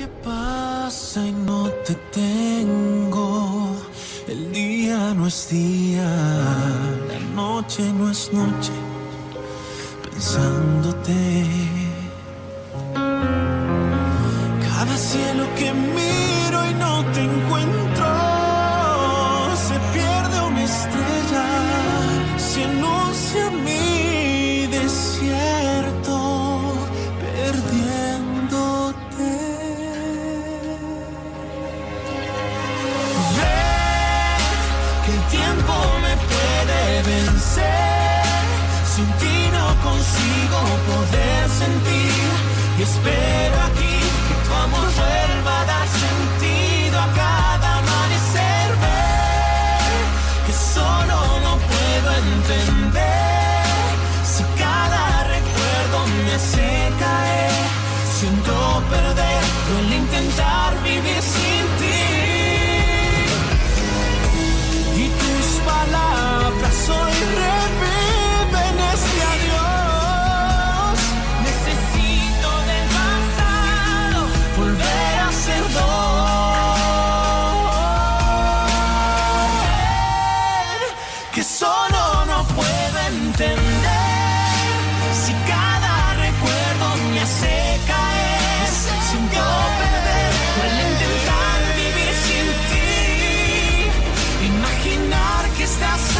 que pasa y no te tengo. El día no es día, la noche no es noche. Pensándote. Cada cielo que miro y no te encuentro. Se pierde una estrella. Se anuncia mi desierto. Sin ti no consigo poder sentir. Y espero aquí que tu amor vuelva a dar sentido a cada amanecer. Que solo no puedo entender. Si cada recuerdo me hace caer, siento perder el intentar vivir sin Que solo no puedo entender si cada recuerdo me hace caer. Siento perder el intentar vivir sin ti. Imaginar que estás